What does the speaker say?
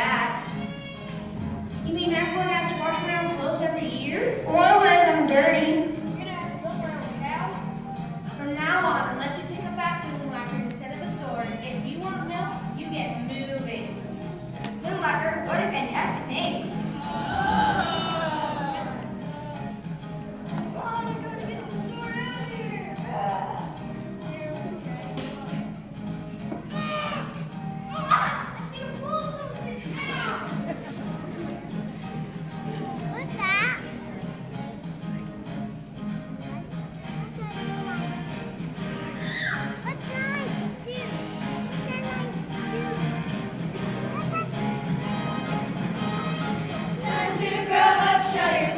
that. You mean Airport has to wash around Shut it